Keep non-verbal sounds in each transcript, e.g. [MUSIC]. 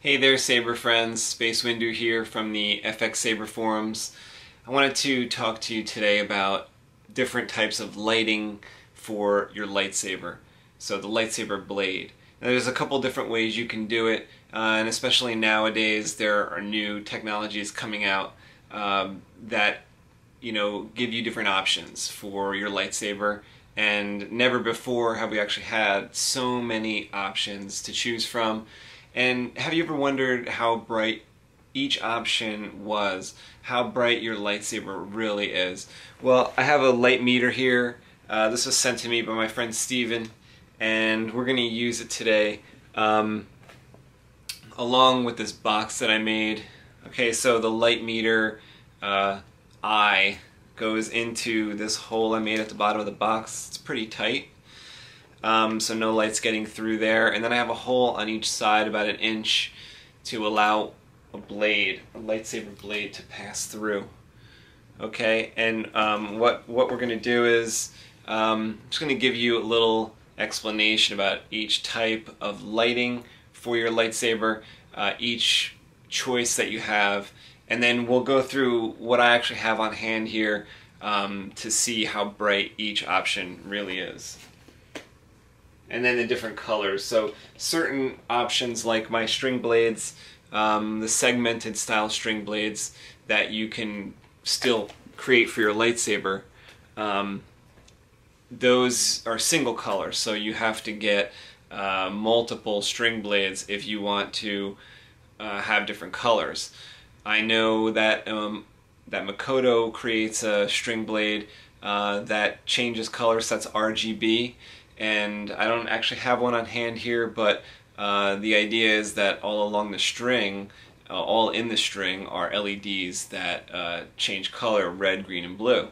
Hey there Saber friends, Space Windu here from the FX Saber forums. I wanted to talk to you today about different types of lighting for your lightsaber. So the lightsaber blade. Now, there's a couple different ways you can do it, uh, and especially nowadays there are new technologies coming out um, that you know give you different options for your lightsaber and never before have we actually had so many options to choose from and have you ever wondered how bright each option was, how bright your lightsaber really is? Well, I have a light meter here. Uh, this was sent to me by my friend Steven, and we're going to use it today um, along with this box that I made. Okay, so the light meter uh, eye goes into this hole I made at the bottom of the box. It's pretty tight um, so no light's getting through there. And then I have a hole on each side about an inch to allow a blade, a lightsaber blade to pass through. Okay, and um, what, what we're going to do is um, I'm just going to give you a little explanation about each type of lighting for your lightsaber, uh, each choice that you have, and then we'll go through what I actually have on hand here um, to see how bright each option really is and then the different colors. So certain options like my string blades, um, the segmented style string blades that you can still create for your lightsaber, um, those are single color. So you have to get uh, multiple string blades if you want to uh, have different colors. I know that um, that Makoto creates a string blade uh, that changes colors. That's RGB and I don't actually have one on hand here, but uh, the idea is that all along the string, uh, all in the string, are LEDs that uh, change color red, green, and blue.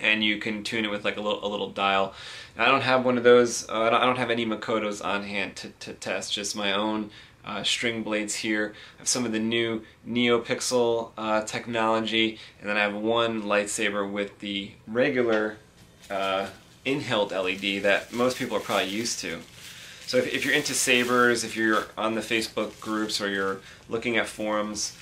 And you can tune it with like a little, a little dial. I don't have one of those, uh, I, don't, I, don't, have any Makotos on hand to, to test, just my own uh, string blades here. I have some of the new NeoPixel uh, technology, and then I have one lightsaber with the regular in-hilt LED that most people are probably used to. So if, if, you're into sabers, if you're on the Facebook groups or you're looking at forums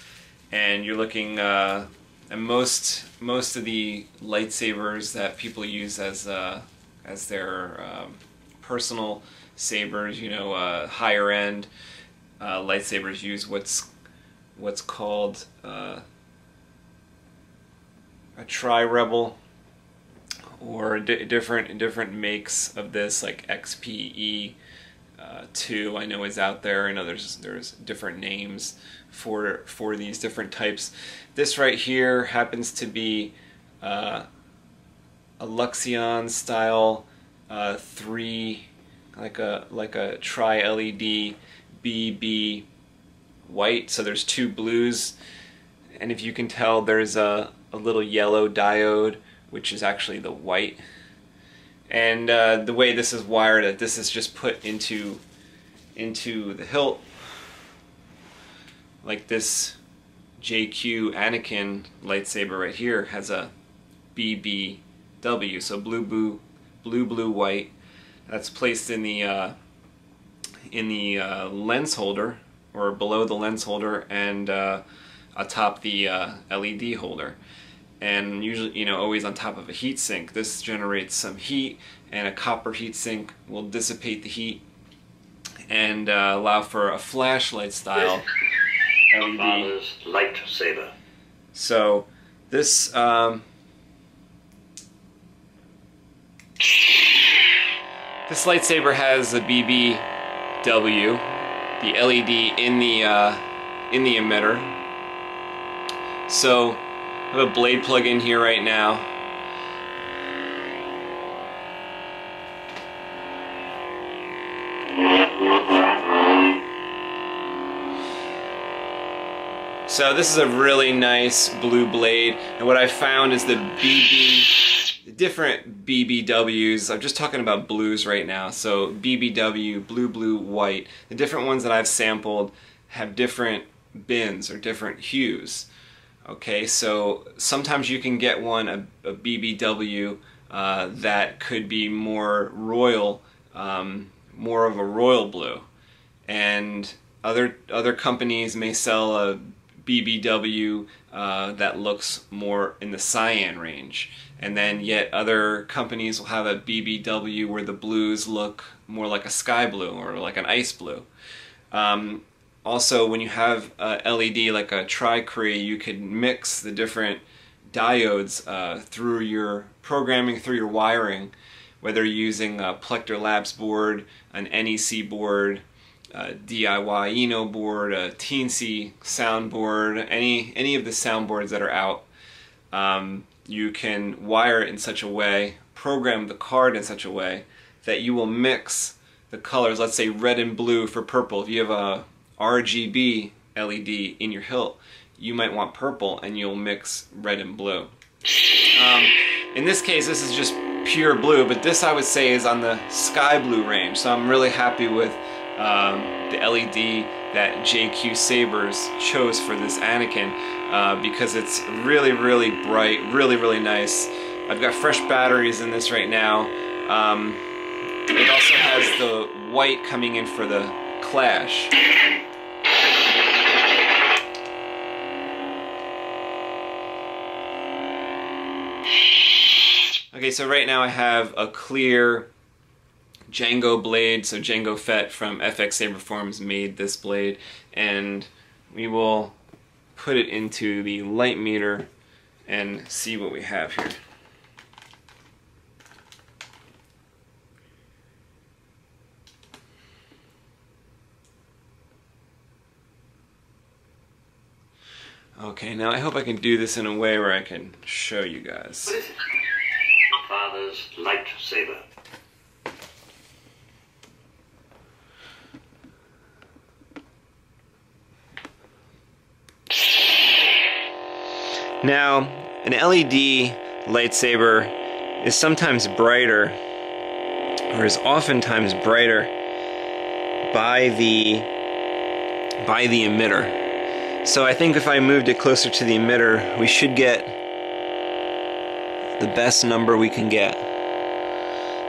and you're looking uh, at most most of the lightsabers that people use as uh, as their um, personal sabers, you know, uh, higher end uh, lightsabers use what's what's called uh, a tri-rebel or different different makes of this like XPE uh, 2 I know is out there. I know there's there's different names for for these different types. This right here happens to be uh, a Luxeon style uh, 3 like a like a tri LED BB white. So there's two blues. And if you can tell there's a, a little yellow diode which is actually the white. And uh, the way this is wired, that this is just put into into the hilt, like this JQ Anakin lightsaber right here has a BBW, so blue, blue, blue, blue, white. That's placed in the uh, in the uh, lens holder or below the lens holder and uh, atop the uh, LED holder and usually you know always on top of a heat sink. This generates some heat and a copper heat sink will dissipate the heat and uh, allow for a flashlight style LED. Lightsaber. So this um, this lightsaber has a BBW, the LED in the uh, in the emitter. So I have a blade plug in here right now. So this is a really nice blue blade and what I found is the BB, different BBWs, I'm just talking about blues right now, so BBW, blue, blue, white, the different ones that I've sampled have different bins or different hues. Okay, so sometimes you can get one, a, a BBW, uh, that could be more royal, um, more of a royal blue. And other other companies may sell a BBW uh, that looks more in the cyan range, and then yet other companies will have a BBW where the blues look more like a sky blue or like an ice blue. Um, also, when you have a LED like a Tri-Cree, you can mix the different diodes uh, through your programming, through your wiring, whether you're using a Plecter Labs board, an NEC board, a DIYino board, a Teensy soundboard, any any of the soundboards that are out. Um, you can wire it in such a way, program the card in such a way that you will mix the colors. Let's say red and blue for purple. If you have a RGB LED in your hilt, you might want purple and you'll mix red and blue. Um, in this case, this is just pure blue, but this I would say is on the sky blue range. So I'm really happy with um, the LED that JQ Sabers chose for this Anakin uh, because it's really, really bright, really, really nice. I've got fresh batteries in this right now. Um, it also has the white coming in for the clash. Okay, so right now I have a clear Django blade. So Django Fett from FX Saber forums made this blade, and we will put it into the light meter and see what we have here. Okay, now I hope I can do this in a way where I can show you guys. What is it? Father's lightsaber. Now, an LED lightsaber is sometimes brighter, or is oftentimes brighter by the by the emitter. So I think if I moved it closer to the emitter, we should get the best number we can get.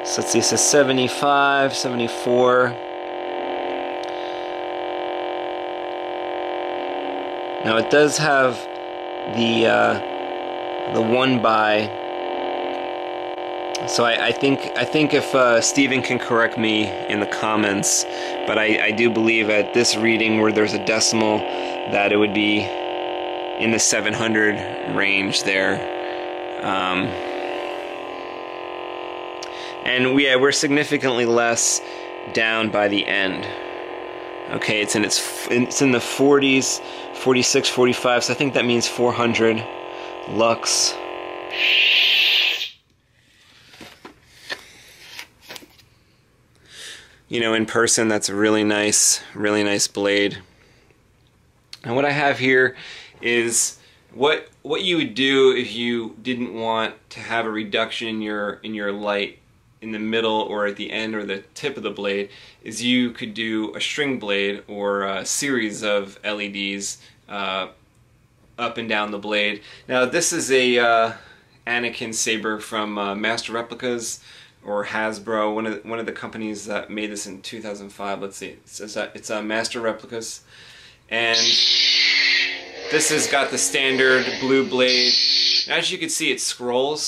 So let's see, it says 75, 74. Now it does have the uh, the one by. So I, I think I think if uh, Steven can correct me in the comments, but I, I do believe at this reading where there's a decimal that it would be in the 700 range there. Um, and we, yeah, we're significantly less down by the end. Okay, it's in its it's in the 40s, 46, 45. So I think that means 400 lux. You know, in person, that's a really nice, really nice blade. And what I have here is what what you would do if you didn't want to have a reduction in your in your light in the middle or at the end or the tip of the blade is you could do a string blade or a series of LEDs uh, up and down the blade. Now this is a uh, Anakin saber from uh, Master Replicas or Hasbro, one of the, one of the companies that made this in 2005. Let's see, it says that it's a Master Replicas, and this has got the standard blue blade. As you can see, it scrolls.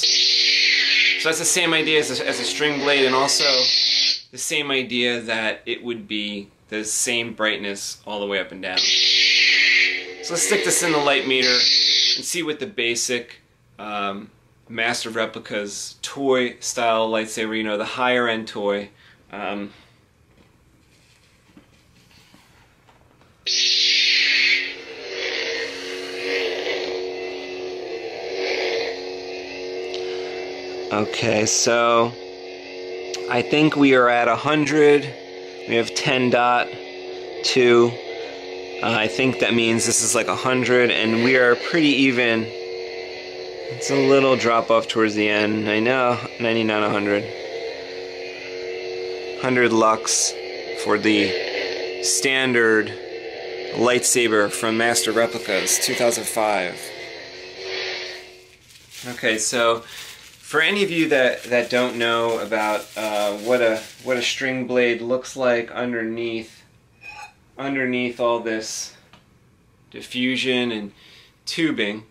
So that's the same idea as a, as a string blade and also the same idea that it would be the same brightness all the way up and down. So let's stick this in the light meter and see what the basic um, Master Replicas toy style lightsaber, you know, the higher end toy. Um, Okay, so I think we are at 100. We have 10 dot 2. Uh, I think that means this is like 100, and we are pretty even. It's a little drop off towards the end. I know, 99, 100. 100 lux for the standard lightsaber from Master Replicas 2005. Okay, so for any of you that, that don't know about uh, what a what a string blade looks like underneath, underneath all this diffusion and tubing.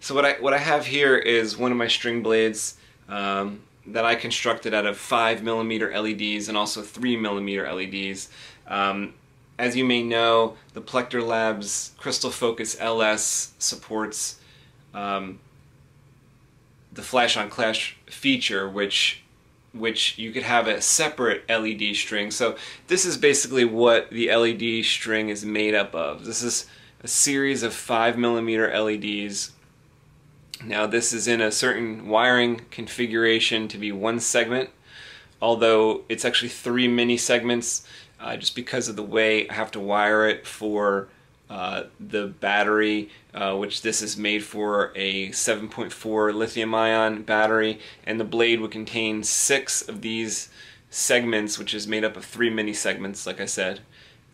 So what I what I have here is one of my string blades um, that I constructed out of five millimeter LEDs and also three millimeter LEDs. Um, as you may know, the Plecter Labs Crystal Focus LS supports um, the flash on clash feature, which which you could have a separate LED string. So this is basically what the LED string is made up of. This is a series of 5 millimeter LEDs. Now this is in a certain wiring configuration to be one segment, although it's actually three mini segments uh, just because of the way I have to wire it for uh, the battery, uh, which this is made for a 7.4 lithium ion battery, and the blade would contain six of these segments, which is made up of three mini segments, like I said.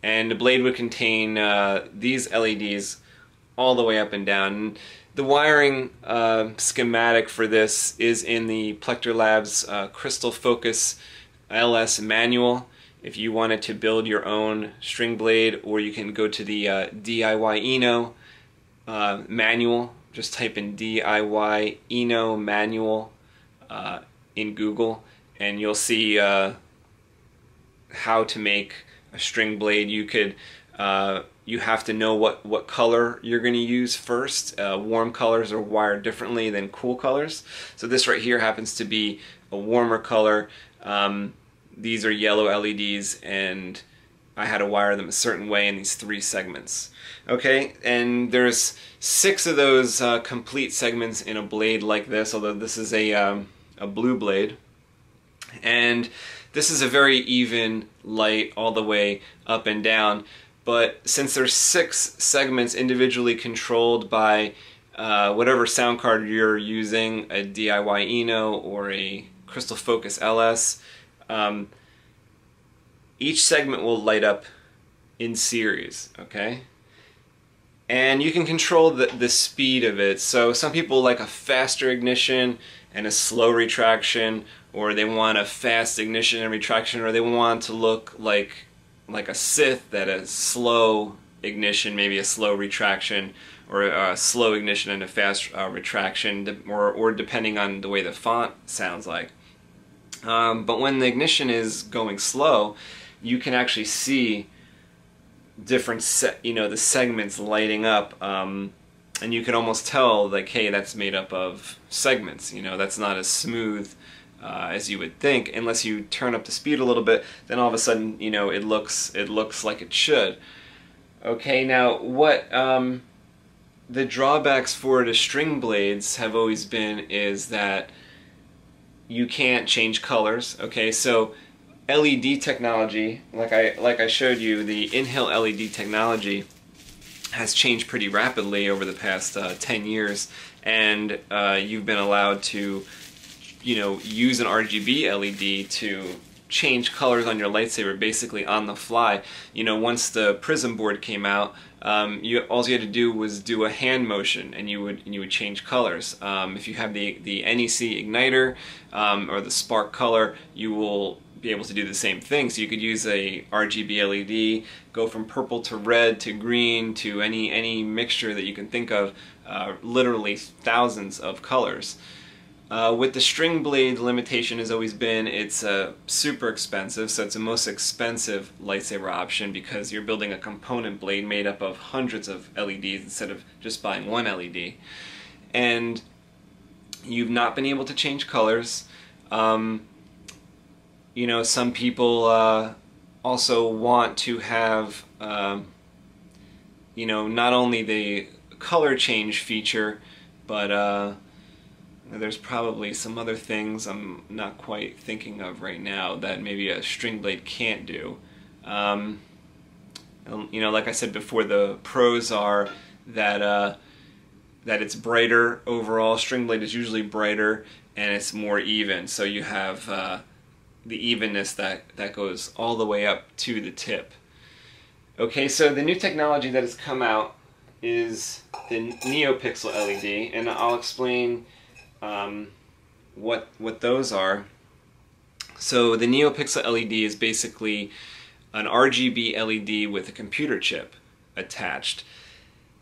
And the blade would contain uh, these LEDs all the way up and down. And the wiring uh, schematic for this is in the Plecter Labs uh, Crystal Focus LS manual if you wanted to build your own string blade or you can go to the uh, DIYino uh, manual. Just type in DIY Eno manual uh, in Google and you'll see uh, how to make a string blade. You could uh, you have to know what what color you're going to use first. Uh, warm colors are wired differently than cool colors. So this right here happens to be a warmer color. Um, these are yellow LEDs and I had to wire them a certain way in these three segments. Okay, and there's six of those uh, complete segments in a blade like this, although this is a, um, a blue blade. And this is a very even light all the way up and down, but since there's six segments individually controlled by uh, whatever sound card you're using, a DIYino or a Crystal Focus LS, um, each segment will light up in series, okay? And you can control the, the speed of it. So some people like a faster ignition and a slow retraction, or they want a fast ignition and retraction, or they want to look like like a Sith that a slow ignition, maybe a slow retraction, or a slow ignition and a fast uh, retraction, or, or depending on the way the font sounds like. Um, but when the ignition is going slow, you can actually see different you know, the segments lighting up, um, and you can almost tell like, hey, that's made up of segments. You know, that's not as smooth uh, as you would think, unless you turn up the speed a little bit. Then all of a sudden, you know, it looks it looks like it should. Okay, now what? Um, the drawbacks for the string blades have always been is that you can't change colors. Okay, so LED technology, like I like I showed you, the in-hill LED technology has changed pretty rapidly over the past uh, 10 years, and uh, you've been allowed to, you know, use an RGB LED to change colors on your lightsaber basically on the fly. You know, once the Prizm board came out, um, you all you had to do was do a hand motion, and you would and you would change colors. Um, if you have the the NEC igniter um, or the spark color, you will be able to do the same thing. So you could use a RGB LED, go from purple to red to green to any any mixture that you can think of, uh, literally thousands of colors. Uh, with the string blade limitation has always been it's uh, super expensive, so it's the most expensive lightsaber option because you're building a component blade made up of hundreds of LEDs instead of just buying one LED. And you've not been able to change colors. Um, you know, some people uh, also want to have, um, you know, not only the color change feature, but uh, there's probably some other things I'm not quite thinking of right now that maybe a string blade can't do. Um, you know, like I said before, the pros are that uh, that it's brighter overall. String blade is usually brighter and it's more even, so you have uh, the evenness that, that goes all the way up to the tip. Okay, so the new technology that has come out is the NeoPixel LED, and I'll explain um, what what those are. So the NeoPixel LED is basically an RGB LED with a computer chip attached.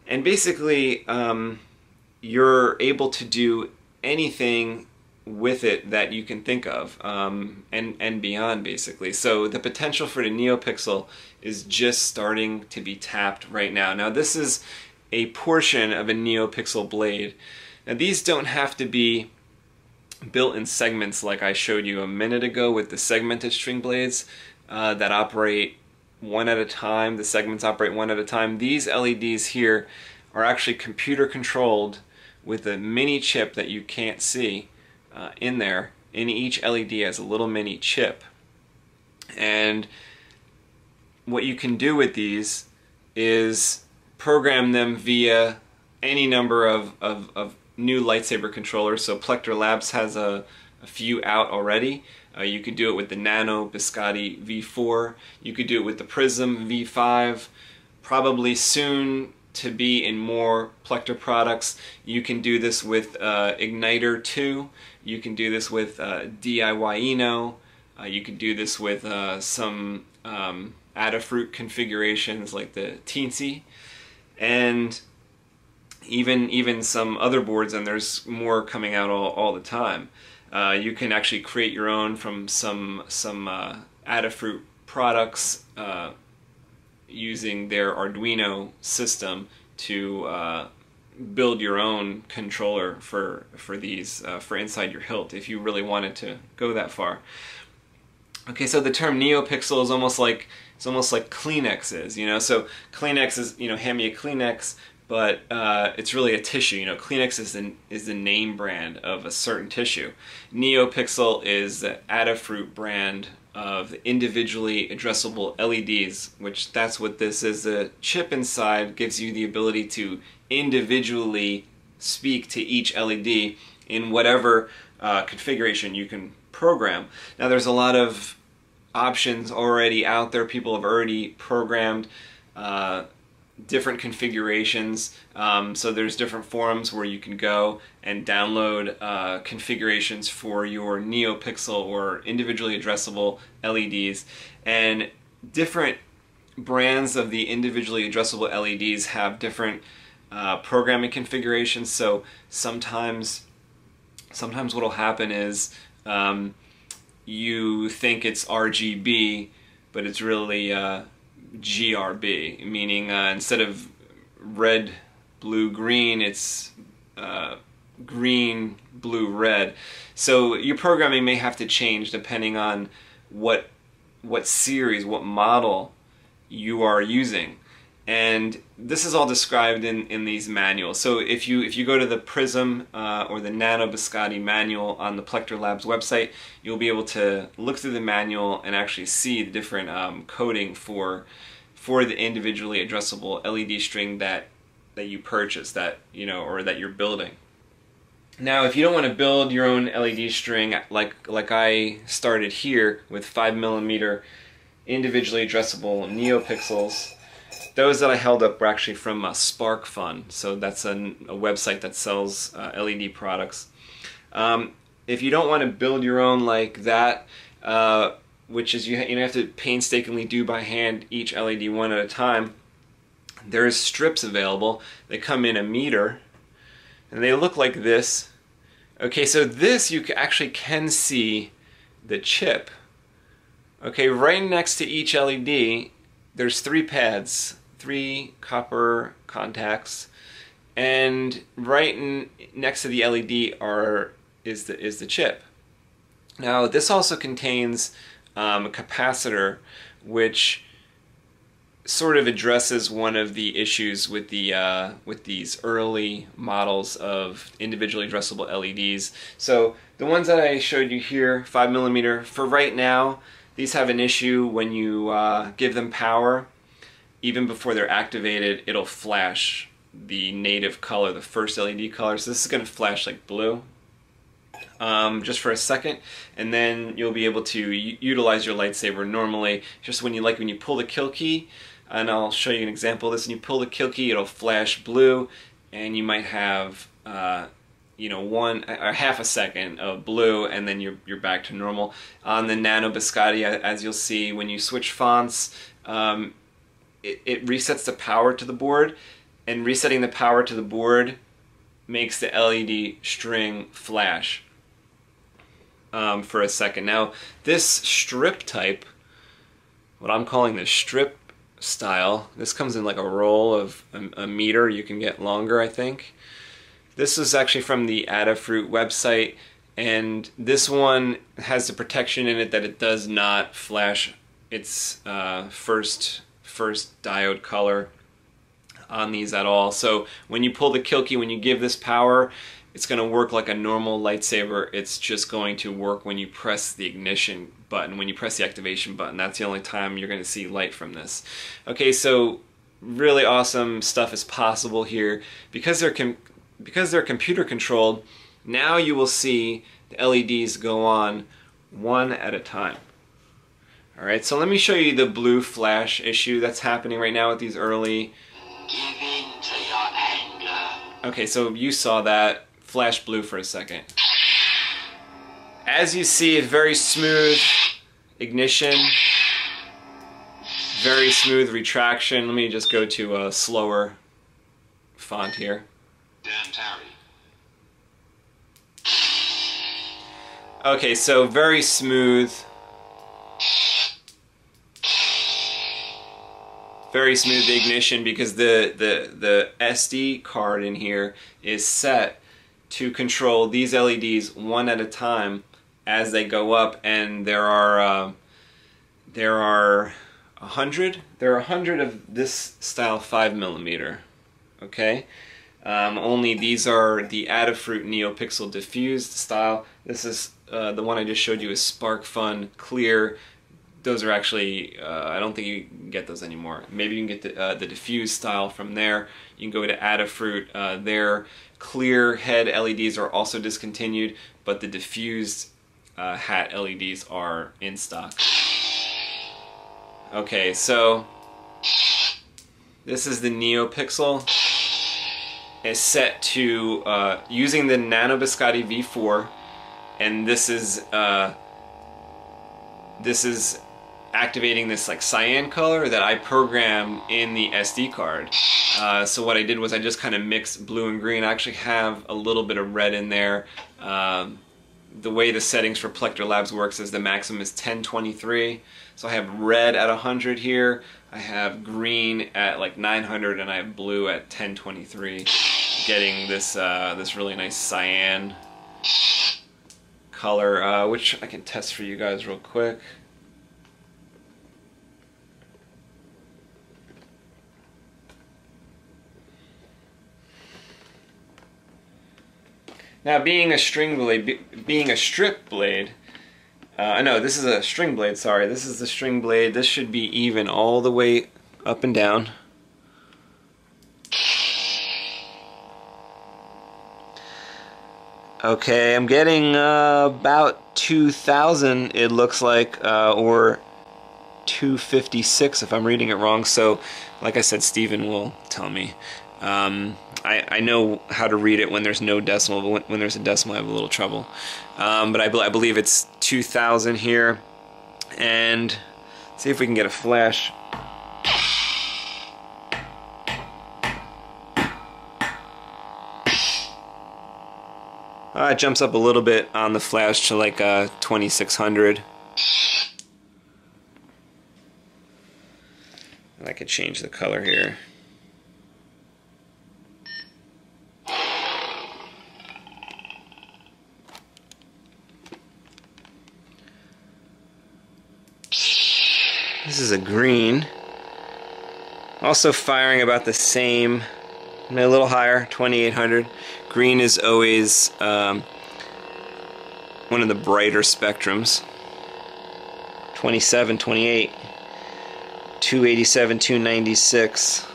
And basically, um, you're able to do anything with it that you can think of um, and and beyond basically so the potential for the neopixel is just starting to be tapped right now now this is a portion of a neopixel blade now these don't have to be built in segments like I showed you a minute ago with the segmented string blades uh, that operate one at a time the segments operate one at a time these LEDs here are actually computer controlled with a mini chip that you can't see uh, in there. In each LED has a little mini chip. And what you can do with these is program them via any number of, of, of new lightsaber controllers. So Plecter Labs has a, a few out already. Uh, you could do it with the Nano Biscotte V4. You could do it with the Prizm V5. Probably soon to be in more Plecter products. You can do this with uh, Igniter 2. You can do this with uh, DIYino. Uh, you can do this with uh, some um, Adafruit configurations like the Teensy. And even even some other boards, and there's more coming out all, all the time. Uh, you can actually create your own from some some uh, Adafruit products uh, using their Arduino system to uh, build your own controller for for these uh, for inside your hilt if you really wanted to go that far. Okay, so the term NeoPixel is almost like it's almost like Kleenex is, you know. So Kleenex is, you know, hand me a Kleenex, but uh, it's really a tissue. You know, Kleenex is the is the name brand of a certain tissue. NeoPixel is the Adafruit brand of individually addressable LEDs, which that's what this is. The chip inside gives you the ability to individually speak to each LED in whatever uh, configuration you can program. Now there's a lot of options already out there. People have already programmed uh, different configurations. Um, so there's different forums where you can go and download uh, configurations for your NeoPixel or individually addressable LEDs. And different brands of the individually addressable LEDs have different uh, programming configurations. So sometimes, sometimes what will happen is um, you think it's RGB, but it's really uh, GRB, meaning uh, instead of red, blue, green, it's uh, green, blue, red. So your programming may have to change depending on what what series, what model you are using. And this is all described in, in these manuals. So if you if you go to the Prizm uh, or the Nano Biscotte manual on the Plecter Labs website, you'll be able to look through the manual and actually see the different um, coding for for the individually addressable LED string that that you purchase that you know or that you're building. Now, if you don't want to build your own LED string like like I started here with five millimeter individually addressable NeoPixels those that I held up were actually from uh, SparkFun, so that's an, a website that sells uh, LED products. Um, if you don't want to build your own like that, uh, which is you, you have to painstakingly do by hand each LED one at a time, there's strips available. They come in a meter, and they look like this. Okay, so this you actually can see the chip. Okay, right next to each LED, there's three pads three copper contacts, and right in, next to the LED are is the is the chip. Now this also contains um, a capacitor, which sort of addresses one of the issues with the uh, with these early models of individually addressable LEDs. So the ones that I showed you here, five millimeter, for right now, these have an issue when you uh, give them power even before they're activated, it'll flash the native color, the first LED color. So this is going to flash like blue um, just for a second, and then you'll be able to utilize your lightsaber normally. Just when you like when you pull the kill key, and I'll show you an example of this. When you pull the kill key, it'll flash blue, and you might have uh, you know one or half a second of blue and then you're, you're back to normal on the nano biscotte as you'll see when you switch fonts um, it, it resets the power to the board and resetting the power to the board makes the led string flash um, for a second. Now this strip type what i'm calling the strip style this comes in like a roll of a, a meter. You can get longer i think. This is actually from the Adafruit website, and this one has the protection in it that it does not flash its uh, first first diode color on these at all. So when you pull the kill key, when you give this power, it's going to work like a normal lightsaber. It's just going to work when you press the ignition button, when you press the activation button. That's the only time you're going to see light from this. Okay, so really awesome stuff is possible here. Because they're because they're computer controlled, now you will see the LEDs go on one at a time. All right, so let me show you the blue flash issue that's happening right now with these early. Okay, so you saw that flash blue for a second. As you see, very smooth ignition, very smooth retraction. Let me just go to a slower font here. Okay, so very smooth. Very smooth ignition because the, the, the SD card in here is set to control these LEDs one at a time as they go up and there are uh, there are a hundred there are a hundred of this style five millimeter okay um, only these are the Adafruit NeoPixel diffused style. This is uh, the one I just showed you is Spark Fun Clear. Those are actually, uh, I don't think you can get those anymore. Maybe you can get the, uh, the diffused style from there. You can go to Adafruit. Uh, their clear head LEDs are also discontinued, but the diffused uh, hat LEDs are in stock. Okay, so this is the NeoPixel is set to uh, using the Nano Biscotte V4 and this is uh, this is activating this like cyan color that I program in the SD card. Uh, so what I did was I just kind of mixed blue and green. I actually have a little bit of red in there. Um, the way the settings for Plecter Labs works is the maximum is 1023. So I have red at 100 here, I have green at like 900, and I have blue at 1023. Getting this uh, this really nice cyan color, uh, which I can test for you guys real quick. Now, being a string blade, be, being a strip blade, uh, no, this is a string blade, sorry. This is the string blade. This should be even all the way up and down. Okay, I'm getting uh, about 2,000, it looks like, uh, or 256 if I'm reading it wrong. So, like I said, Steven will tell me. Um, I, I know how to read it when there's no decimal, but when, when there's a decimal, I have a little trouble. Um, but I, I believe it's 2,000 here. And see if we can get a flash. Uh, it jumps up a little bit on the flash to like uh, 2600. And I could change the color here. This is a green. Also firing about the same, a little higher, 2800. Green is always um, one of the brighter spectrums. 27, 28, 287, 296.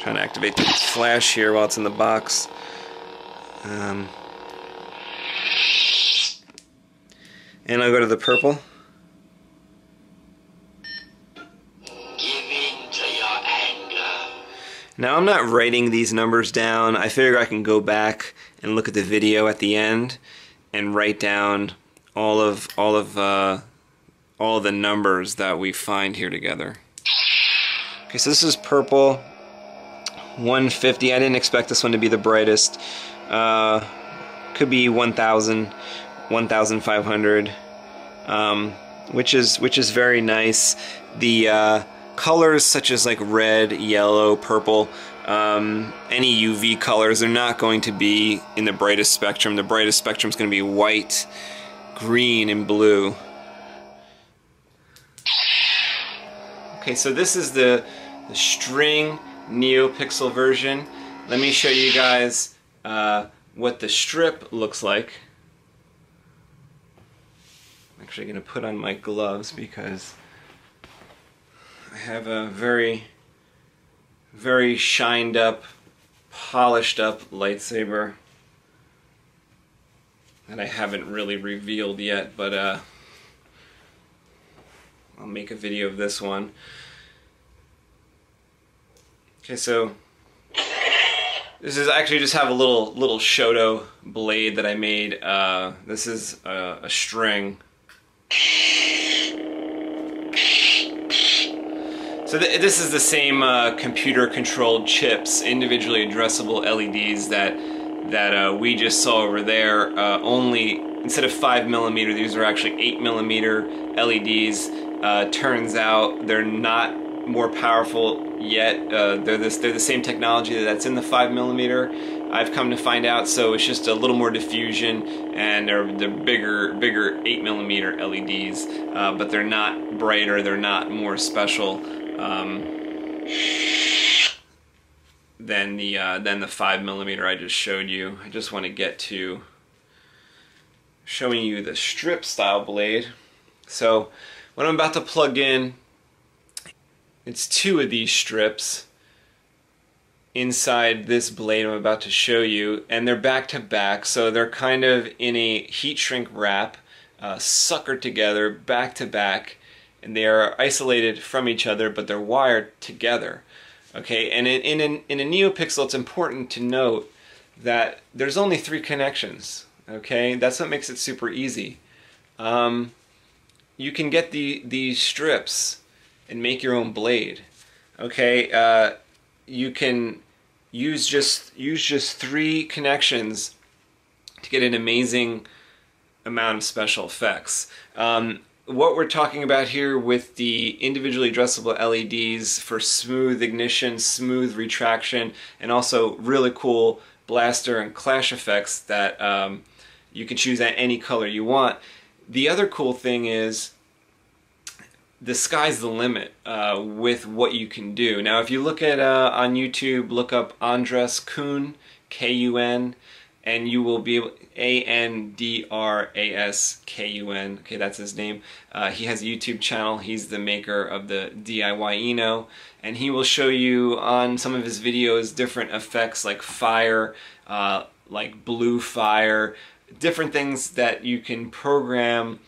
Trying to activate the flash here while it's in the box. Um, And I'll go to the purple. Now I'm not writing these numbers down. I figure I can go back and look at the video at the end and write down all of all of uh, all the numbers that we find here together. Okay, so this is purple 150. I didn't expect this one to be the brightest. Uh, could be 1,000, 1,500, um, which is which is very nice. The uh, colors such as like red, yellow, purple, um, any UV colors are not going to be in the brightest spectrum. The brightest spectrum is going to be white, green, and blue. Okay, so this is the, the string NeoPixel version. Let me show you guys uh, what the strip looks like. Actually going to put on my gloves because I have a very, very shined up, polished up lightsaber that I haven't really revealed yet, but uh, I'll make a video of this one. Okay, so this is actually just have a little little Shoto blade that I made. Uh, this is a, a string. So th this is the same uh, computer-controlled chips, individually addressable LEDs that that uh, we just saw over there. Uh, only instead of five millimeter, these are actually eight millimeter LEDs. Uh, turns out they're not more powerful yet. Uh, they're this they're the same technology that's in the five millimeter. I've come to find out, so it's just a little more diffusion, and they're the bigger bigger eight millimeter LEDs, uh, but they're not brighter. They're not more special. Um, than the uh, than the five millimeter I just showed you. I just want to get to showing you the strip style blade. So what I'm about to plug in it's two of these strips inside this blade I'm about to show you and they're back to back so they're kind of in a heat shrink wrap uh, suckered together back to back and they are isolated from each other but they're wired together okay? And in, in, in, a NeoPixel it's important to note that there's only three connections okay? That's what makes it super easy. Um, you can get the these strips and make your own blade. Okay, uh, you can use just use just three connections to get an amazing amount of special effects. Um, what we're talking about here with the individually addressable LEDs for smooth ignition, smooth retraction, and also really cool blaster and clash effects that um, you can choose at any color you want. The other cool thing is the sky's the limit uh, with what you can do. Now, if you look at uh, on YouTube, look up Andras Kun, K-U-N, and you will be A-N-D-R-A-S-K-U-N. Okay, that's his name. Uh, he has a YouTube channel. He's the maker of the DIYino, and he will show you on some of his videos different effects like fire, uh, like blue fire, different things that you can program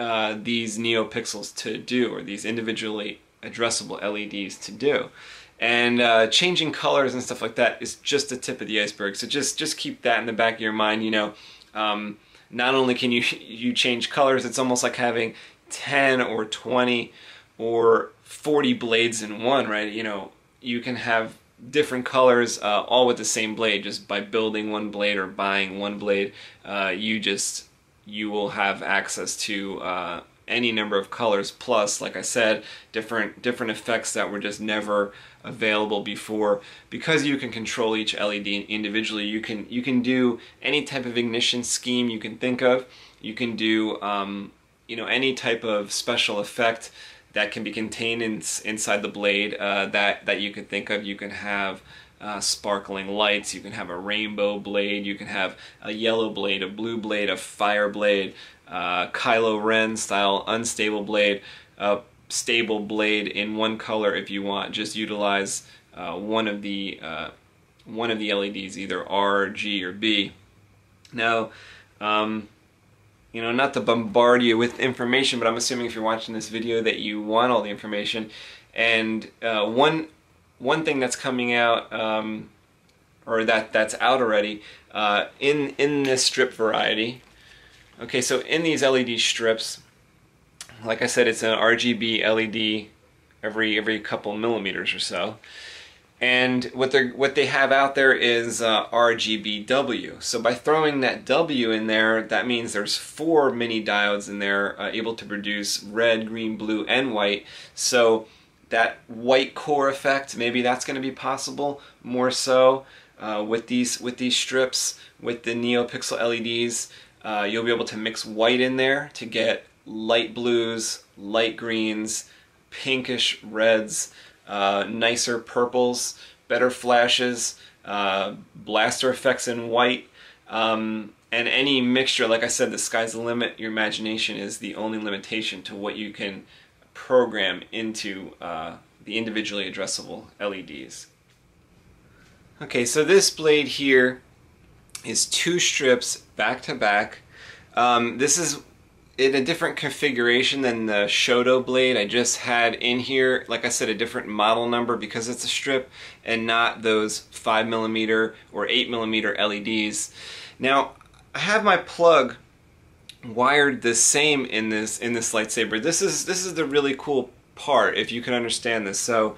uh, these NeoPixels to do, or these individually addressable LEDs to do. And uh, changing colors and stuff like that is just the tip of the iceberg. So just just keep that in the back of your mind. You know, um, not only can you [LAUGHS] you change colors, it's almost like having 10 or 20 or 40 blades in one, right? You know, you can have different colors uh, all with the same blade just by building one blade or buying one blade. Uh, you just you will have access to uh, any number of colors plus like I said different different effects that were just never available before. Because you can control each LED individually you can you can do any type of ignition scheme you can think of. You can do um, you know any type of special effect that can be contained in, inside the blade uh, that that you can think of. You can have uh, sparkling lights. You can have a rainbow blade. You can have a yellow blade, a blue blade, a fire blade, uh, Kylo Ren style unstable blade, a stable blade in one color if you want. Just utilize uh, one of the uh, one of the LEDs, either R, G, or B. Now, um, you know, not to bombard you with information, but I'm assuming if you're watching this video that you want all the information. And uh, one one thing that's coming out, um, or that that's out already, uh, in in this strip variety. Okay, so in these LED strips, like I said, it's an RGB LED every every couple millimeters or so. And what they what they have out there is uh, RGBW. So by throwing that W in there, that means there's four mini diodes in there uh, able to produce red, green, blue, and white. So that white core effect, maybe that's going to be possible more so uh, with these with these strips with the NeoPixel LEDs. Uh, you'll be able to mix white in there to get light blues, light greens, pinkish reds uh, nicer purples, better flashes, uh, blaster effects in white, um, and any mixture. Like I said, the sky's the limit. Your imagination is the only limitation to what you can program into uh, the individually addressable LEDs. Okay, so this blade here is two strips back to back. Um, this is in a different configuration than the Shoto blade I just had in here. Like I said, a different model number because it's a strip and not those 5 millimeter or 8 millimeter LEDs. Now, I have my plug wired the same in this in this lightsaber. This is this is the really cool part if you can understand this. So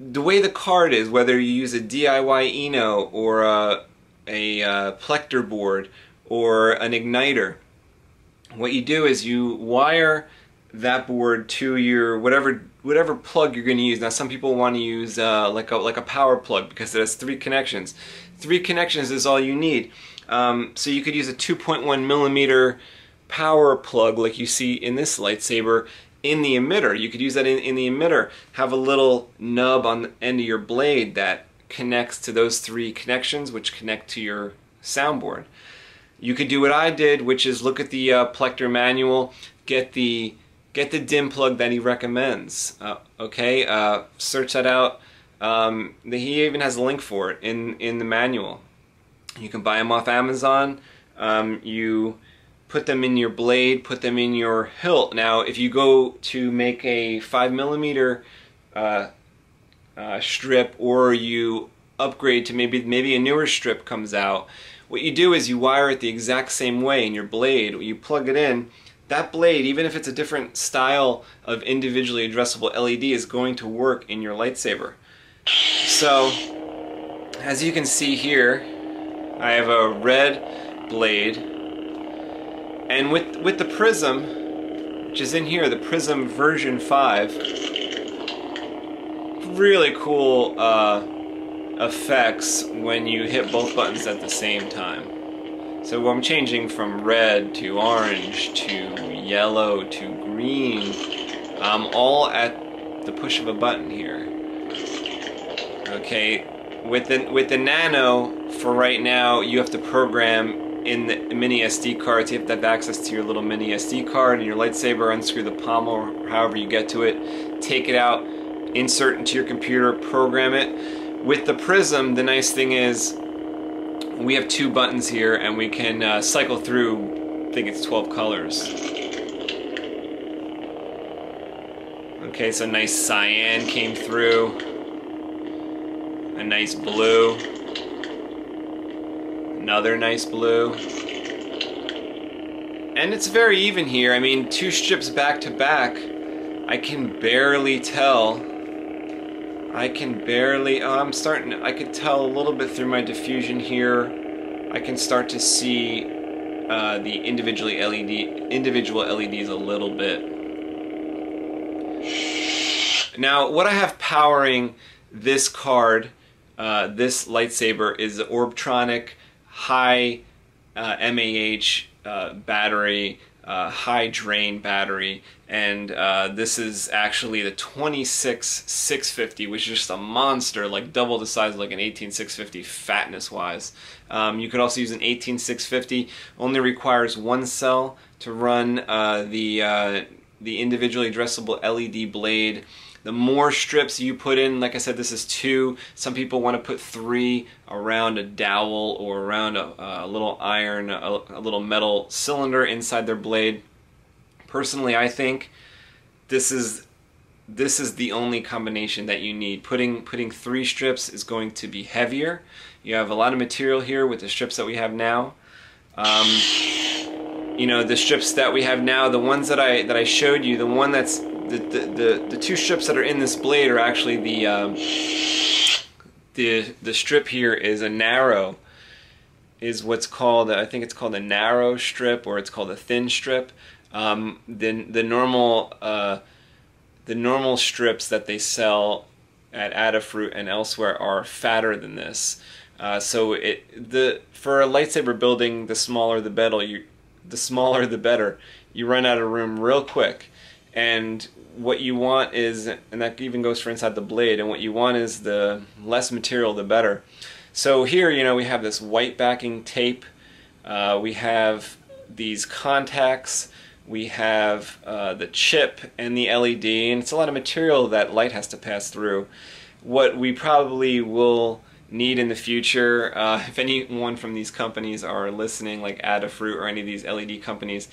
the way the card is, whether you use a DIYino or a, a, a uh, Plecter board or an igniter, what you do is you wire that board to your whatever whatever plug you're going to use. Now some people want to use uh, like a like a power plug because it has three connections. Three connections is all you need. Um, so you could use a 2.1 millimeter power plug like you see in this lightsaber in the emitter. You could use that in, in the emitter. Have a little nub on the end of your blade that connects to those three connections which connect to your soundboard. You could do what I did, which is look at the uh, Plecter manual, get the get the DIN plug that he recommends. Uh, okay, uh, search that out. Um, he even has a link for it in in the manual. You can buy them off Amazon. Um, you put them in your blade, put them in your hilt. Now, if you go to make a five millimeter uh, uh, strip, or you upgrade to maybe maybe a newer strip comes out what you do is you wire it the exact same way in your blade. You plug it in. That blade, even if it's a different style of individually addressable LED, is going to work in your lightsaber. So, as you can see here, I have a red blade. And with, with the Prizm, which is in here, the Prizm version 5, really cool uh, effects when you hit both buttons at the same time. So I'm changing from red to orange to yellow to green, um, all at the push of a button here. Okay, with the, with the Nano, for right now, you have to program in the mini SD cards. You have to have access to your little mini SD card and your lightsaber, unscrew the pommel, or however you get to it, take it out, insert into your computer, program it with the Prizm, the nice thing is we have two buttons here and we can uh, cycle through, I think it's 12 colors. Okay, so nice cyan came through. A nice blue. Another nice blue. And it's very even here. I mean, two strips back to back, I can barely tell I can barely, oh, I'm starting, I could tell a little bit through my diffusion here. I can start to see uh, the individually LED, individual LEDs a little bit. Now, what I have powering this card, uh, this lightsaber, is the Orbtronic high uh, MAH uh, battery uh, high drain battery and this is actually the 26650 which is just a monster like double the size of like an 18650 fatness wise um, you could also use an 18650 only requires one cell to run the the individually addressable LED blade the more strips you put in, like I said, this is two. Some people want to put three around a dowel or around a, a little iron, a, a little metal cylinder inside their blade. Personally, I think this is this is the only combination that you need. Putting putting three strips is going to be heavier. You have a lot of material here with the strips that we have now. Um, you know the strips that we have now, the ones that I that I showed you, the one that's the the, the, two strips that are in this blade are actually the um, the the strip here is a narrow is what's called I think it's called a narrow strip or it's called a thin strip. Um, the the normal uh, the normal strips that they sell at Adafruit and elsewhere are fatter than this. Uh, so it the for a lightsaber building, the smaller the better. You the smaller the better. You run out of room real quick, and what you want is, and that even goes for inside the blade. And what you want is the less material, the better. So here, you know, we have this white backing tape. Uh, we have these contacts. We have uh, the chip and the LED, and it's a lot of material that light has to pass through. What we probably will need in the future, uh, [LAUGHS] if anyone from these companies are listening, like Adafruit or any of these LED companies,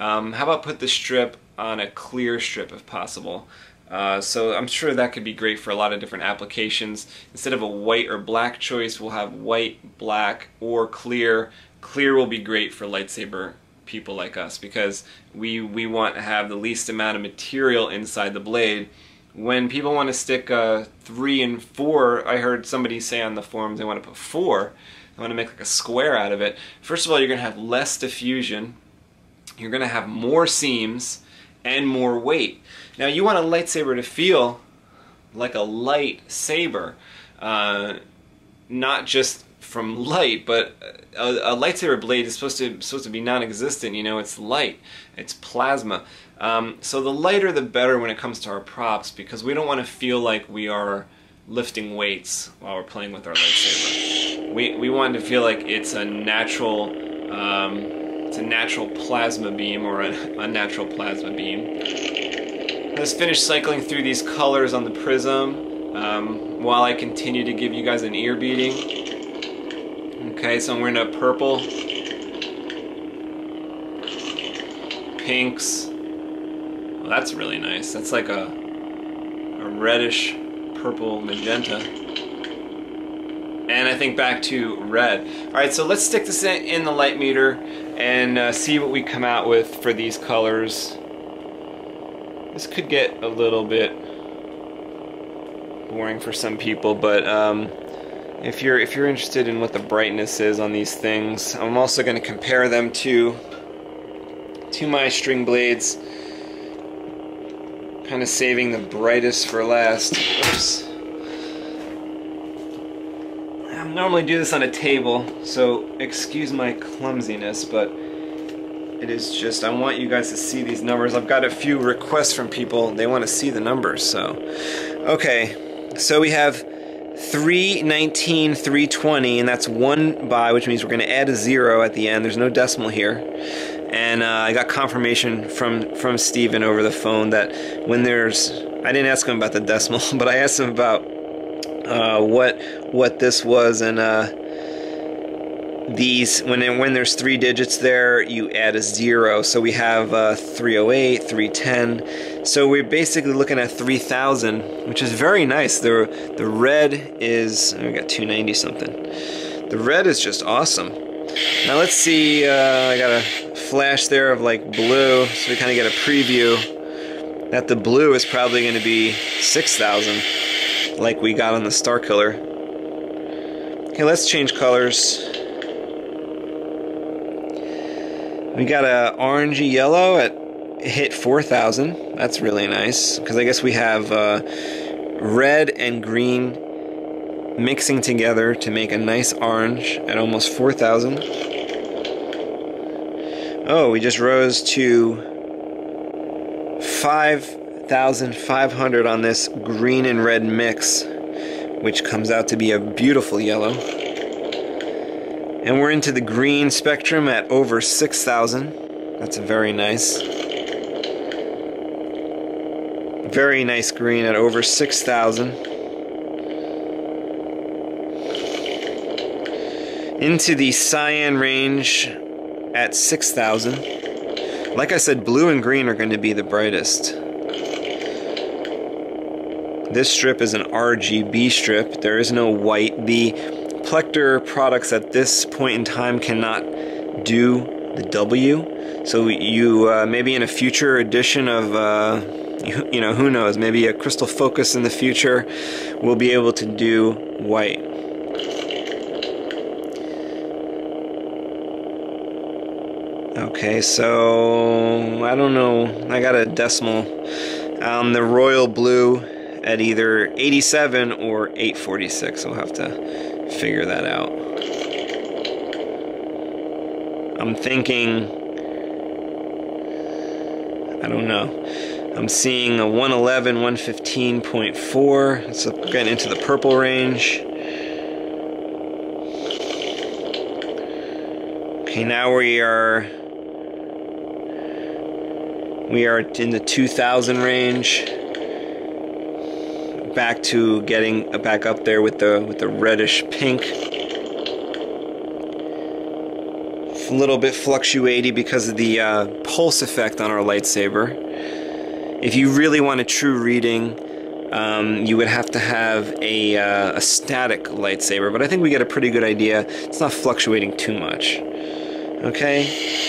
um, how about put the strip on a clear strip if possible? Uh, so I'm sure that could be great for a lot of different applications. Instead of a white or black choice, we'll have white, black, or clear. Clear will be great for lightsaber people like us because we, we want to have the least amount of material inside the blade. When people want to stick uh, three and four, I heard somebody say on the forums they want to put four. They want to make like a square out of it. First of all, you're going to have less diffusion. You're going to have more seams and more weight. Now you want a lightsaber to feel like a light saber, uh, not just from light, but a, a, lightsaber blade is supposed to supposed to be non-existent. You know, it's light, it's plasma. Um, so the lighter the better when it comes to our props, because we don't want to feel like we are lifting weights while we're playing with our lightsaber. We we want to feel like it's a natural. Um, it's a natural plasma beam or a unnatural plasma beam. Let's finish cycling through these colors on the Prizm um, while I continue to give you guys an ear beating. Okay, so I'm wearing a purple, pinks. Well, that's really nice. That's like a, a reddish purple magenta. And I think back to red. Alright, so let's stick this in the light meter and uh, see what we come out with for these colors. This could get a little bit boring for some people, but um, if you're if you're interested in what the brightness is on these things, I'm also going to compare them to to my string blades. Kind of saving the brightest for last. Oops. I normally do this on a table, so excuse my clumsiness, but it is just, I want you guys to see these numbers. I've got a few requests from people. They want to see the numbers, so. Okay, so we have 319, 320, and that's one by, which means we're going to add a zero at the end. There's no decimal here. And uh, I got confirmation from, from Steven over the phone that when there's, I didn't ask him about the decimal, [LAUGHS] but I asked him about uh, what what this was, and uh, these when when there's three digits there, you add a zero. So we have uh, 308, 310. So we're basically looking at 3000, which is very nice. The the red is we got 290 something. The red is just awesome. Now let's see. Uh, I got a flash there of like blue, so we kind of get a preview that the blue is probably going to be 6000 like we got on the Star Killer. Okay, let's change colors. We got a orangey yellow at hit 4000. That's really nice because I guess we have uh, red and green mixing together to make a nice orange at almost 4000. Oh, we just rose to 5,500 on this green and red mix, which comes out to be a beautiful yellow. And we're into the green spectrum at over 6,000. That's a very nice. Very nice green at over 6,000. Into the cyan range at 6,000. Like I said, blue and green are going to be the brightest. This strip is an RGB strip. There is no white. The Plecter products at this point in time cannot do the W. So you uh, maybe in a future edition of uh, you, you know who knows maybe a crystal focus in the future will be able to do white. Okay, so I don't know. I got a decimal. Um, the royal blue at either 87 or 846. I'll have to figure that out. I'm thinking. I don't know. I'm seeing a 111, 115.4. It's getting into the purple range. Okay, now we are we are in the 2000 range. Back to getting back up there with the with the reddish pink. a little bit fluctuating because of the uh, pulse effect on our lightsaber. If you really want a true reading, um, you would have to have a, uh, a static lightsaber, but I think we get a pretty good idea. It's not fluctuating too much. Okay?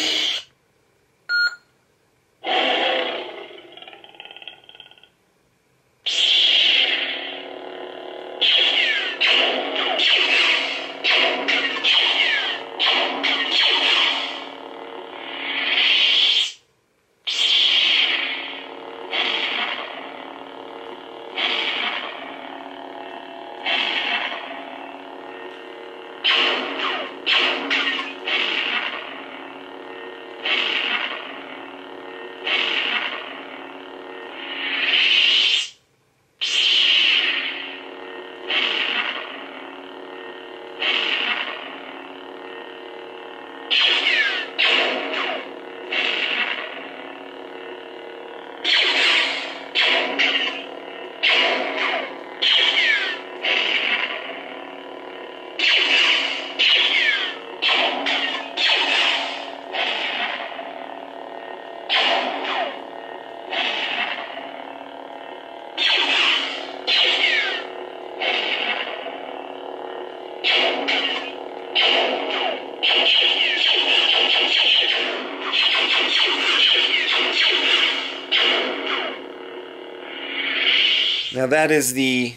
Now that is the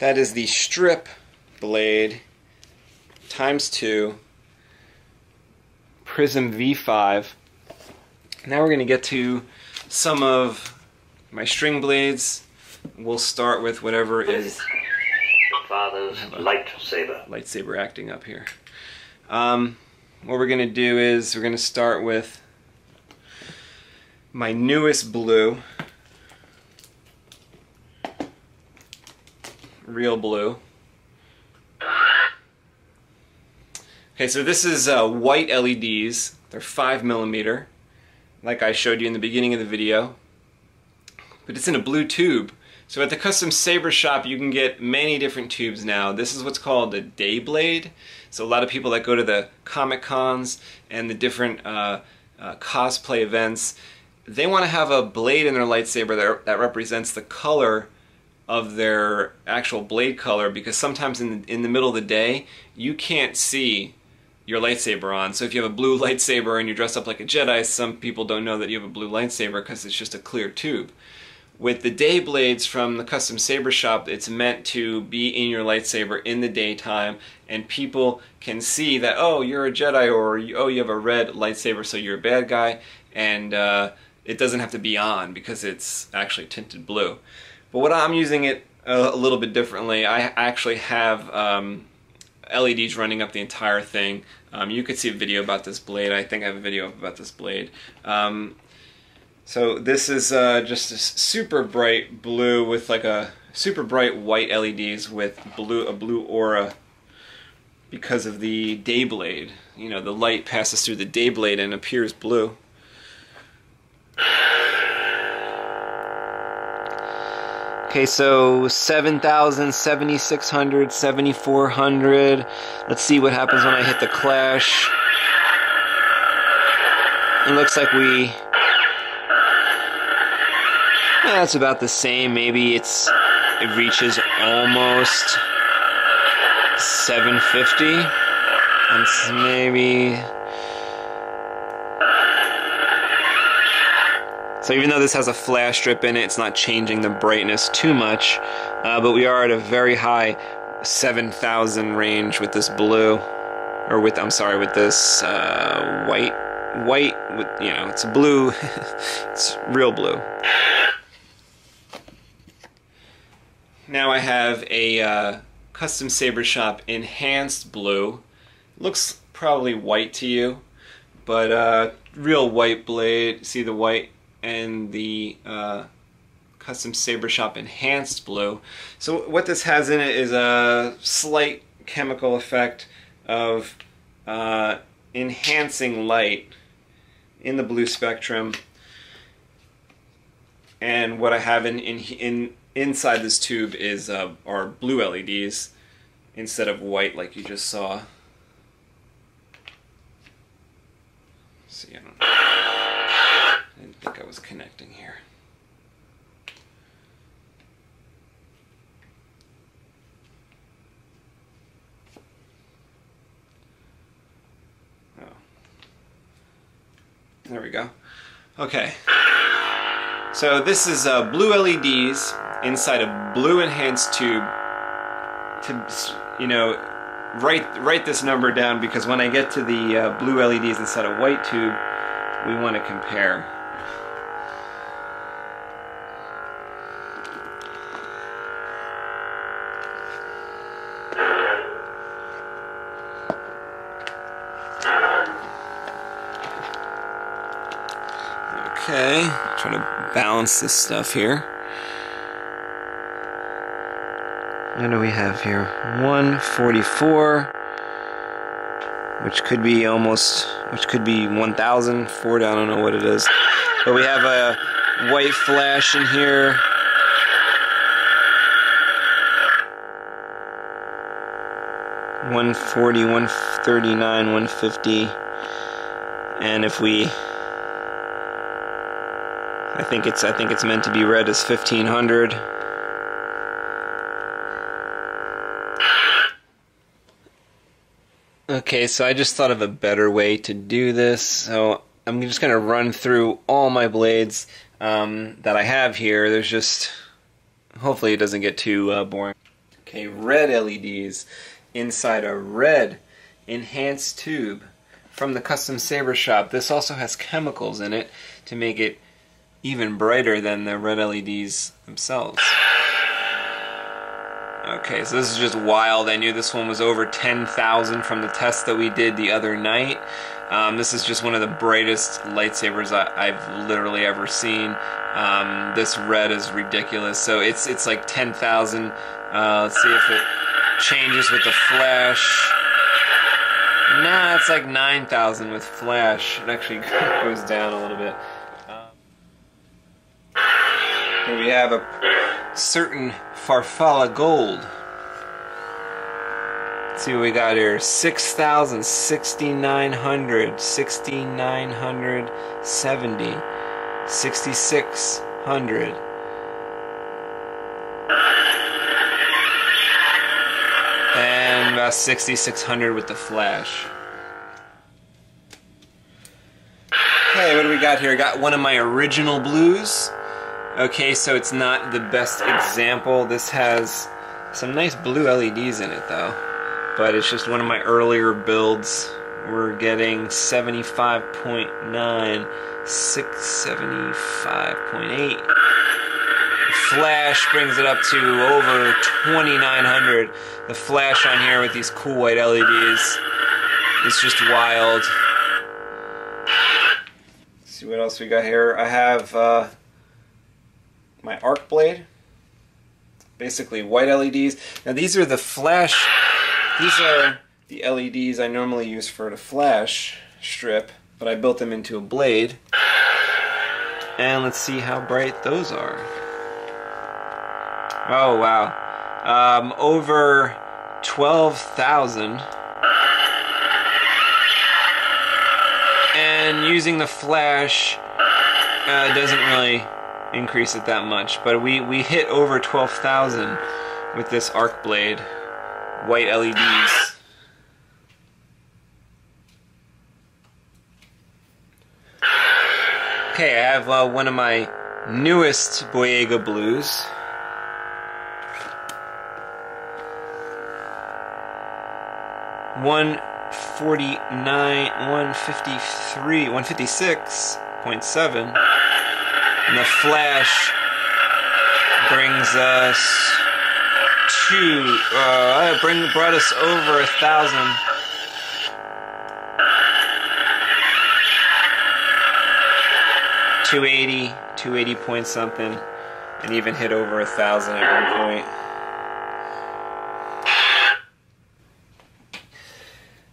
that is the strip blade times 2 Prizm V5. Now we're going to get to some of my string blades. We'll start with whatever is Father's lightsaber. Lightsaber acting up here. Um, what we're going to do is we're going to start with my newest blue. Real blue. Okay, so this is uh, white LEDs. They're 5 millimeter, like I showed you in the beginning of the video. But it's in a blue tube. So at the Custom Saber shop, you can get many different tubes now. This is what's called a day blade. So a lot of people that go to the Comic Cons and the different uh, uh, cosplay events, they want to have a blade in their lightsaber that, that represents the color of their actual blade color because sometimes in the, in the middle of the day you can't see your lightsaber on. So if you have a blue [LAUGHS] lightsaber and you're dressed up like a Jedi, some people don't know that you have a blue lightsaber because it's just a clear tube. With the day blades from the custom saber shop, it's meant to be in your lightsaber in the daytime and people can see that, oh, you're a Jedi or oh, you have a red lightsaber so you're a bad guy and uh, it doesn't have to be on because it's actually tinted blue. But what I'm using it a, a little bit differently, I actually have um, LEDs running up the entire thing. Um, you could see a video about this blade. I think I have a video about this blade. Um, so this is uh, just a super bright blue with like a super bright white LEDs with blue a blue aura because of the day blade. You know, the light passes through the day blade and appears blue. Okay, so 7,000, 7,600, 7,400. Let's see what happens when I hit the clash. It looks like we... That's about the same. Maybe it's it reaches almost 750. It's maybe So even though this has a flash strip in it, it's not changing the brightness too much, uh, but we are at a very high 7,000 range with this blue, or with, I'm sorry, with this uh, white, white, with, you know, it's blue, [LAUGHS] it's real blue. Now I have a uh, Custom Saber Shop Enhanced Blue. Looks probably white to you, but uh, real white blade. See the white and the uh, Custom Saber Shop Enhanced Blue. So what this has in it is a slight chemical effect of uh, enhancing light in the blue spectrum. And what I have in, in, in inside this tube is uh, are blue LEDs instead of white like you just saw. See, I think I was connecting here. Oh. There we go. Okay. So this is uh, blue LEDs inside a blue enhanced tube to, you know, write, write this number down because when I get to the uh, blue LEDs inside a white tube, we want to compare. Okay, try to balance this stuff here. What do we have here? 144, which could be almost, which could be 1,000, Ford, I don't know what it is. But we have a white flash in here. One forty, one thirty nine, one fifty, and if we I think it's I think it's meant to be read as 1500. Okay, so I just thought of a better way to do this. So I'm just going to run through all my blades um, that I have here. There's just hopefully it doesn't get too uh, boring. Okay, red LEDs inside a red enhanced tube from the Custom Saber Shop. This also has chemicals in it to make it even brighter than the red LEDs themselves. Okay, so this is just wild. I knew this one was over 10,000 from the test that we did the other night. Um, this is just one of the brightest lightsabers I, have literally ever seen. Um, this red is ridiculous. So it's it's like 10,000. Uh, let's see if it changes with the flash. Nah, it's like 9,000 with flash. It actually [LAUGHS] goes down a little bit. We have a certain Farfalla gold. Let's see what we got here. 6,000, 6,900, 6,970, 6,600. And about 6,600 with the flash. Okay, what do we got here? Got one of my original blues. Okay, so it's not the best example. This has some nice blue LEDs in it though. But it's just one of my earlier builds. We're getting 75.9, 675.8. Flash brings it up to over 2900. The flash on here with these cool white LEDs is just wild. Let's see what else we got here. I have uh, my arc blade. Basically white LEDs. Now these are the flash, these are the LEDs I normally use for the flash strip, but I built them into a blade. And let's see how bright those are. Oh wow. Um, over 12,000. And using the flash uh, doesn't really increase it that much. But we, we hit over 12,000 with this arc blade, white LEDs. Okay, I have uh, one of my newest Boyega blues. One forty nine, one fifty three, one fifty six point seven, and the flash brings us to uh, bring brought us over a thousand. Two eighty, two eighty point something, and even hit over a thousand at one point.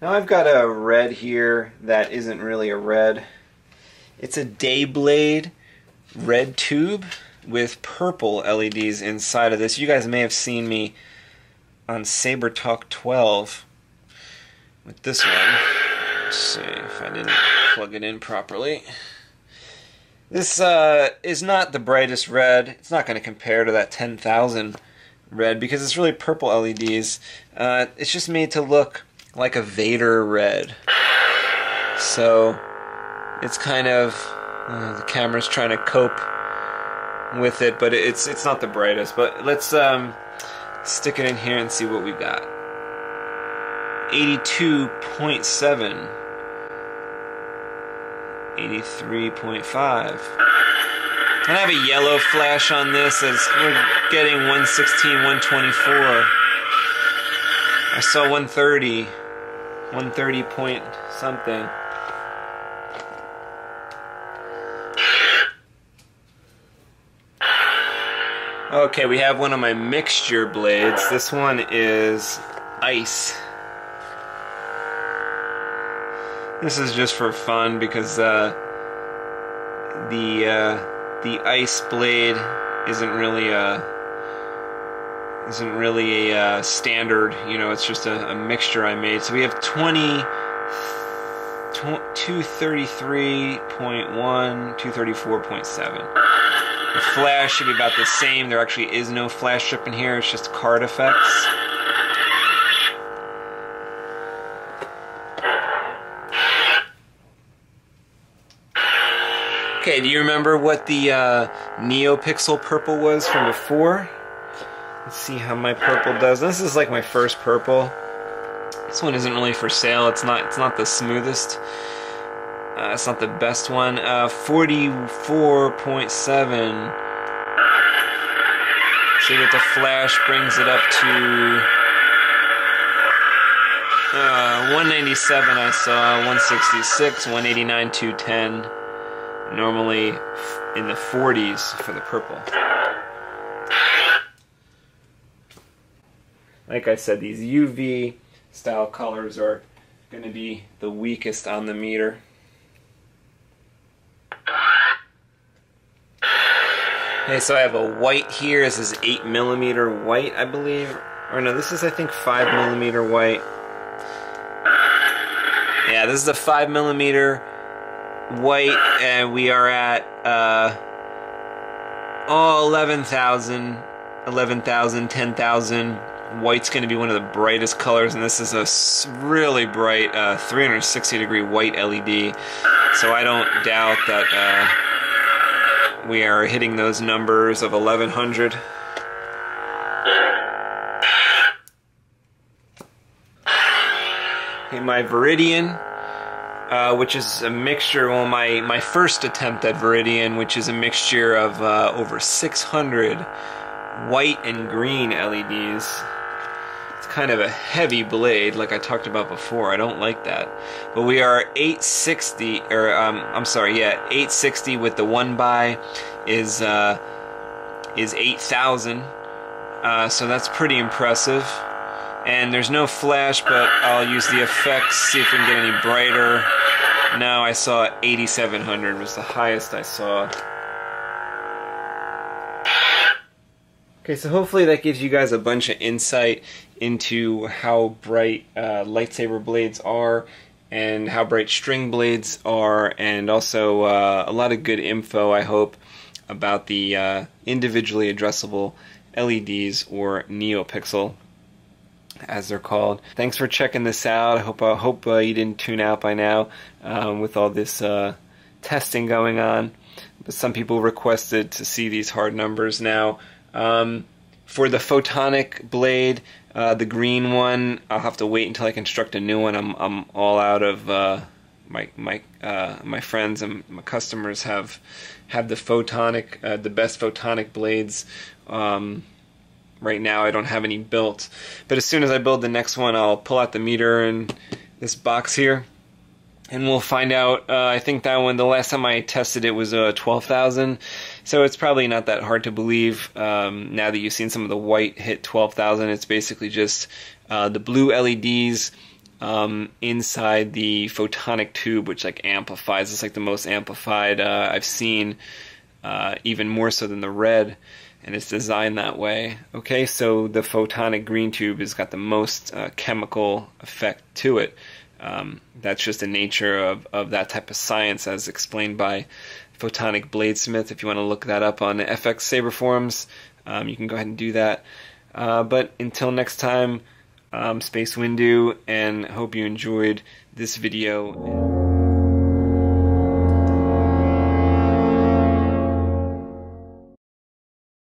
Now I've got a red here that isn't really a red. It's a Dayblade red tube with purple LEDs inside of this. You guys may have seen me on Saber Talk 12 with this one. Let's see if I didn't plug it in properly. This uh, is not the brightest red. It's not going to compare to that 10,000 red because it's really purple LEDs. Uh, it's just made to look like a Vader red. So it's kind of uh, the camera's trying to cope with it, but it's it's not the brightest. But let's um, stick it in here and see what we got. 82.7. 83.5. And I have a yellow flash on this as we're getting 116, 124. I saw 130. 130 point something. Okay, we have one of my mixture blades. This one is ice. This is just for fun because uh, the uh, the ice blade isn't really a isn't really a uh, standard. You know, it's just a, a, mixture I made. So we have 20, 233.1, 234.7. The flash should be about the same. There actually is no flash strip in here. It's just card effects. Okay, do you remember what the uh, NeoPixel purple was from before? Let's see how my purple does. This is like my first purple. This one isn't really for sale. It's not. It's not the smoothest. Uh, it's not the best one. Uh, Forty-four point seven. See what the flash brings it up to. Uh, 197 I saw, 166, 189, 210. Normally in the 40s for the purple. like I said, these UV style colors are going to be the weakest on the meter. Okay, so I have a white here. This is 8 millimeter white, I believe. Or no, this is, I think, 5 millimeter white. Yeah, this is a 5 millimeter white, and we are at, uh, oh, 11,000, 11,000, 10,000 white's going to be one of the brightest colors, and this is a really bright uh, 360 degree white LED. So I don't doubt that uh, we are hitting those numbers of 1100. Okay, my Viridian, uh, which is a mixture, well, my, my first attempt at Viridian, which is a mixture of uh, over 600 white and green LEDs kind of a heavy blade, like I talked about before. I don't like that. But we are 860, or um, I'm sorry, yeah, 860 with the one by is uh, is 8,000. Uh, so that's pretty impressive. And there's no flash, but I'll use the effects, see if we can get any brighter. No, I saw 8700 was the highest I saw. Okay, so hopefully that gives you guys a bunch of insight into how bright uh, lightsaber blades are and how bright string blades are, and also uh, a lot of good info, I hope, about the uh, individually addressable LEDs or NeoPixel as they're called. Thanks for checking this out. I hope I hope uh, you didn't tune out by now um, with all this uh, testing going on. But some people requested to see these hard numbers now. Um, for the photonic blade, uh, the green one, I'll have to wait until I construct a new one. I'm I'm all out of uh, my my uh, my friends and my customers have have the photonic uh, the best photonic blades. Um, right now I don't have any built, but as soon as I build the next one, I'll pull out the meter and this box here, and we'll find out. Uh, I think that one the last time I tested it was uh, twelve thousand, so it's probably not that hard to believe. Um, now that you've seen some of the white hit twelve thousand, it's basically just uh, the blue LEDs um, inside the photonic tube, which like amplifies. It's like the most amplified uh, I've seen, uh, even more so than the red, and it's designed that way. Okay, so the photonic green tube has got the most uh, chemical effect to it. Um, that's just the nature of, of that type of science, as explained by Photonic Bladesmith. If you want to look that up on FX Saber forums, um, you can go ahead and do that. Uh, but until next time, um, Space Windu, and hope you enjoyed this video.